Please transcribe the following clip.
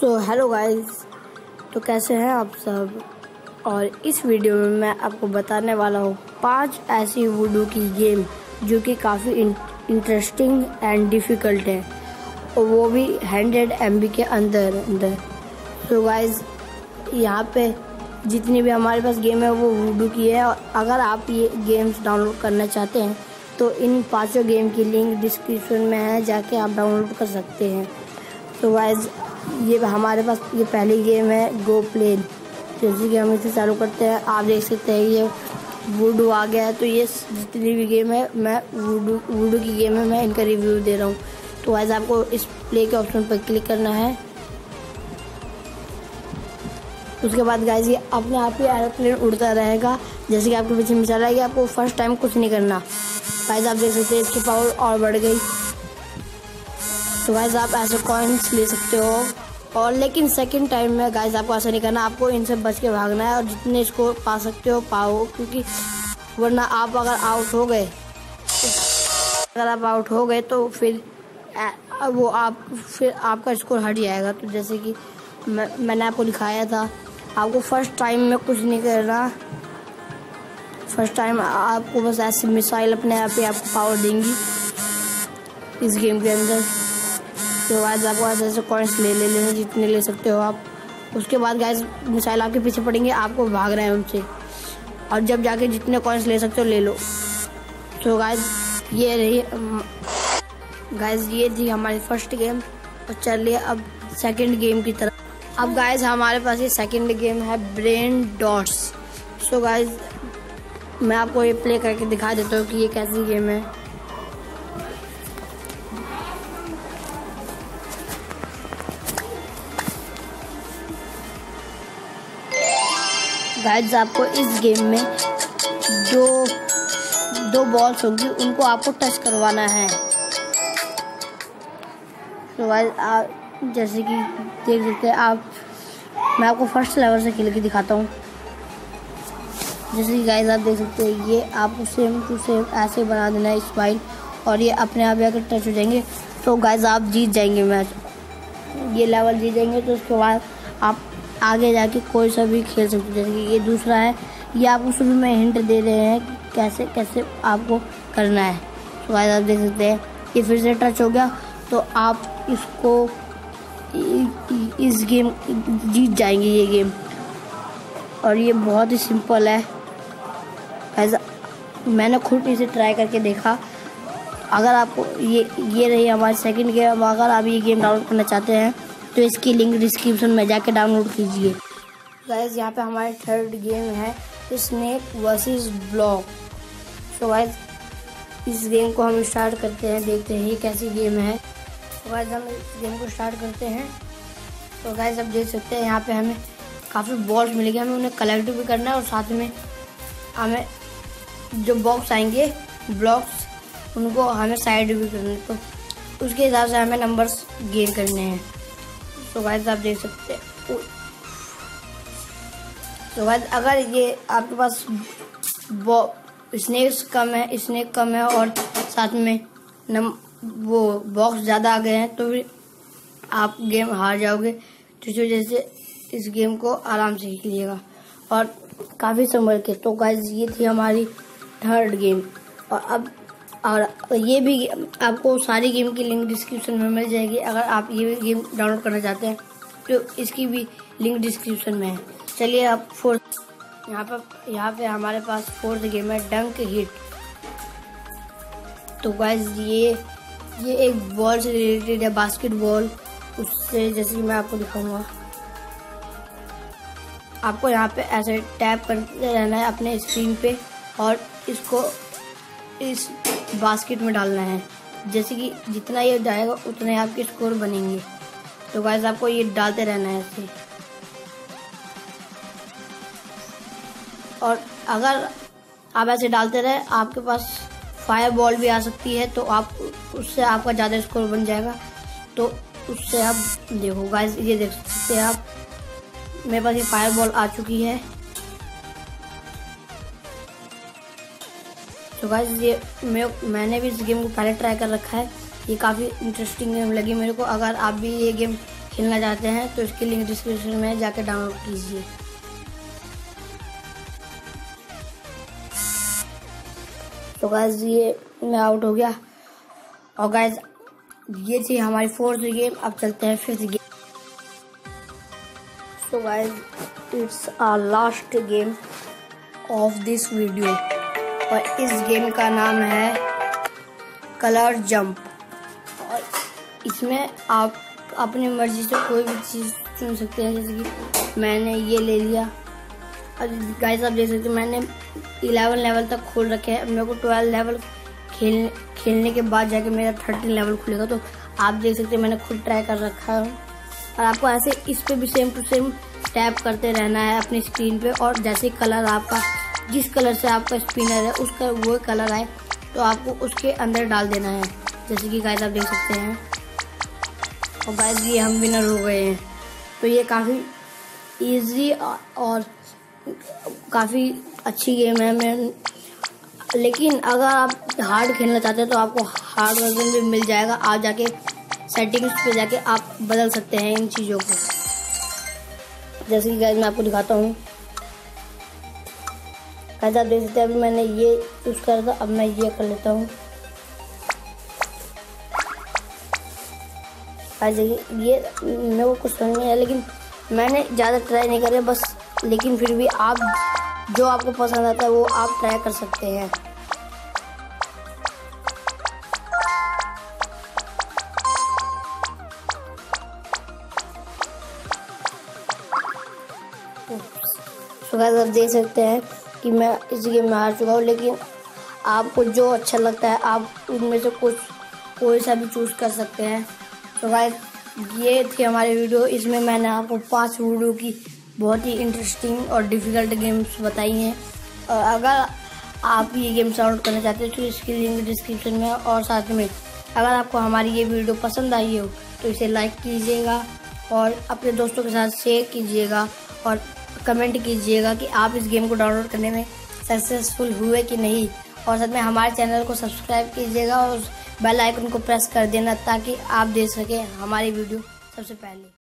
So hello guys तो कैसे हैं आप सब? और इस वीडियो में मैं आपको बताने वाला हूँ पाँच ऐसी वुडू की गेम जो कि काफ़ी इंटरेस्टिंग एंड डिफ़िकल्ट है। और वो भी हंड्रेड एम के अंदर अंदर। तो गाइस यहाँ पे जितनी भी हमारे पास गेम है वो वुडू की है। और अगर आप ये गेम्स डाउनलोड करना चाहते हैं तो इन पाँचों गेम की लिंक डिस्क्रिप्शन में है, जाके आप डाउनलोड कर सकते हैं। तो वाइज ये हमारे पास ये पहली गेम है गो प्लेन जैसे कि हम इसे चालू करते हैं, आप देख सकते हैं ये वुडू आ गया है। तो ये जितनी भी गेम है, मैं वुडू वुडू की गेम है, मैं इनका रिव्यू दे रहा हूँ। तो वाइज आपको इस प्ले के ऑप्शन पर क्लिक करना है। उसके बाद गाइज़ ये अपने आप ही एरोप्लेन उड़ता रहेगा। जैसे कि आपके पीछे मिसाल कि आपको फ़र्स्ट टाइम कुछ नहीं करना। गाइज़ आप देख सकते हैं, इसकी पावर और बढ़ गई। तो गाइज़ आप ऐसे कॉइन्स ले सकते हो। और लेकिन सेकंड टाइम में गाइज़ आपको ऐसा नहीं करना। आपको इनसे बच के भागना है और जितने स्कोर पा सकते हो, पाओ। क्योंकि वरना आप अगर आउट हो गए, अगर आप आउट हो गए तो फिर वो आप, फिर आपका स्कोर हट जाएगा। तो जैसे कि मैं, मैंने आपको दिखाया था, आपको फ़र्स्ट टाइम में कुछ नहीं करना। फ़र्स्ट टाइम आपको बस ऐसी मिसाइल अपने आप ही आपको पावर देंगी। इस गेम के अंदर। तो बाद आपको ऐसे ऐसे कॉइन्स ले ले लेने जितने ले सकते हो आप। उसके बाद गैस मिसाइल आपके पीछे पड़ेंगे, आपको भाग रहे हैं उनसे। और जब जाके जितने कॉइन्स ले सकते हो, ले लो। तो गाइज़ ये रही गाइज़ ये थी हमारी फ़र्स्ट गेम और चलिए अब सेकंड गेम की तरफ़। अब गाइज़ हमारे पास ये सेकंड गेम है ब्रेन डॉट्स सो गाइज़ मैं आपको ये प्ले करके दिखा देता हूँ कि ये कैसी गेम है। गाइज़ आपको इस गेम में जो दो बॉल्स होंगी, उनको आपको टच करवाना है। तो गाइज़ आप जैसे कि देख सकते हैं, आप, मैं आपको फ़र्स्ट लेवल से खेल के दिखाता हूँ। जैसे कि गाइस आप देख सकते हैं, ये आपको सेम टू सेम ऐसे बना देना है स्माइल और ये अपने आप अगर टच हो जाएँगे। तो गाइस आप जीत जाएँगे मैच ये लेवल जीत जाएँगे तो उसके बाद आप आगे जाके कोई सा भी खेल सकते जैसे कि ये दूसरा है, ये आपको शुरू में हिंट दे रहे हैं कैसे कैसे आपको करना है। तो गाइस आप देख सकते हैं, ये फिर से टच हो गया। तो आप इसको इस गेम जीत जाएँगे ये गेम और ये बहुत ही सिंपल है। ऐसा मैंने खुद इसे ट्राई करके देखा। अगर आपको ये ये रही हमारी सेकंड गेम अगर आप ये गेम डाउनलोड करना चाहते हैं तो इसकी लिंक डिस्क्रिप्शन में जाके डाउनलोड कीजिए। गाइस यहाँ पे हमारे थर्ड गेम है snake versus block so guys इस गेम को हम स्टार्ट करते हैं, देखते हैं ये कैसी गेम है। तो गाइज़ हम इस गेम को स्टार्ट करते हैं। तो गाइज़ आप देख सकते हैं, यहाँ पे हमें काफ़ी बॉल्स मिलेंगे, हमें उन्हें कलेक्ट भी करना है और साथ में हमें जो बॉक्स आएँगे ब्लॉक्स उनको हमें साइड भी करने तो उसके हिसाब से हमें नंबर्स गेन करने हैं। तो गाइज़ आप देख सकते हैं। तो गाइज़ अगर ये आपके पास स्नेक्स कम है स्नेक कम है और साथ में नम वो बॉक्स ज़्यादा आ गए हैं तो फिर आप गेम हार जाओगे तो इस वजह से इस गेम को आराम से खेलिएगा और काफ़ी संभल के तो गाइज़ ये थी हमारी थर्ड गेम और अब और ये भी आपको सारी गेम की लिंक डिस्क्रिप्शन में मिल जाएगी। अगर आप ये भी गेम डाउनलोड करना चाहते हैं तो इसकी भी लिंक डिस्क्रिप्शन में है। चलिए आप फोर्थ यहाँ पर यहाँ पे हमारे पास फोर्थ गेम है डंक हिट तो गाइज़ ये ये एक बॉल से रिलेटेड है बास्केटबॉल उससे जैसे कि मैं आपको दिखाऊँगा। आपको यहाँ पे ऐसे टैप करते रहना है अपने स्क्रीन पे और इसको इस बास्केट में डालना है। जैसे कि जितना ये जाएगा, उतने आपके स्कोर बनेंगे। तो गाइस आपको ये डालते रहना है ऐसे। और अगर आप ऐसे डालते रहे, आपके पास फायर बॉल भी आ सकती है तो आप उससे आपका ज़्यादा स्कोर बन जाएगा। तो उससे आप देखो गाइस ये देख सकते हैं आप। मेरे पास ये फायर बॉल आ चुकी है। तो गाइस ये मैं मैंने भी इस गेम को पहले ट्राई कर रखा है। ये काफ़ी इंटरेस्टिंग गेम लगी मेरे को। अगर आप भी ये गेम खेलना चाहते हैं तो इसकी लिंक डिस्क्रिप्शन में जाके डाउनलोड कीजिए। तो गैस ये मैं आउट हो गया। और गैस ये थी हमारी फोर्थ गेम अब चलते हैं fifth game so guys it's our last game of this video और इस गेम का नाम है कलर जंप। और इसमें आप अपनी मर्ज़ी से कोई भी चीज़ चुन सकते हैं, जैसे कि मैंने ये ले लिया। और गाइस आप देख सकते हैं, मैंने 11 लेवल तक खोल रखे हैं। मेरे को 12 लेवल खेल, खेलने के बाद जाके मेरा 13 लेवल खुलेगा। तो आप देख सकते हैं, मैंने खुद ट्राई कर रखा है। और आपको ऐसे इस पर भी सेम टू सेम टैप करते रहना है अपनी स्क्रीन पे। और जैसे कलर आपका जिस कलर से आपका स्पिनर है, उसका वो कलर आए तो आपको उसके अंदर डाल देना है। जैसे कि गाइस आप देख सकते हैं। और गाइस ये हम विनर हो गए हैं। तो ये काफ़ी इजी और काफ़ी अच्छी गेम है। मैं लेकिन अगर आप हार्ड खेलना चाहते हैं तो आपको हार्ड वर्जन भी मिल जाएगा। आप जाके सेटिंग्स पे जाके आप बदल सकते हैं इन चीज़ों को। जैसे कि गैस मैं आपको दिखाता हूँ। कैसे आप देख सकते हैं अभी मैंने ये चूज़ करा था अब मैं ये कर लेता हूँ। ये मेरे को कुछ समझ नहीं आया, लेकिन मैंने ज़्यादा ट्राई नहीं करे, बस, लेकिन फिर भी आप, जो आपको पसंद आता है, वो आप ट्राई कर सकते हैं। तो आप देख सकते हैं कि मैं इस गेम में हार चुका हूँ, लेकिन आपको जो अच्छा लगता है, आप उनमें से कुछ, कोई सा भी चूज़ कर सकते हैं। तो गाइस ये थी हमारी वीडियो इसमें मैंने आपको पाँच वीडियो की बहुत ही इंटरेस्टिंग और डिफ़िकल्ट गेम्स बताई हैं। और अगर आप ये गेम्स डाउनलोड करना चाहते हैं तो इसकी लिंक डिस्क्रिप्शन में और साथ में अगर आपको हमारी ये वीडियो पसंद आई हो तो इसे लाइक कीजिएगा और अपने दोस्तों के साथ शेयर कीजिएगा और कमेंट कीजिएगा कि आप इस गेम को डाउनलोड करने में सक्सेसफुल हुए कि नहीं। और साथ में हमारे चैनल को सब्सक्राइब कीजिएगा और बेल आइकन को प्रेस कर देना ताकि आप देख सकें हमारी वीडियो सबसे पहले।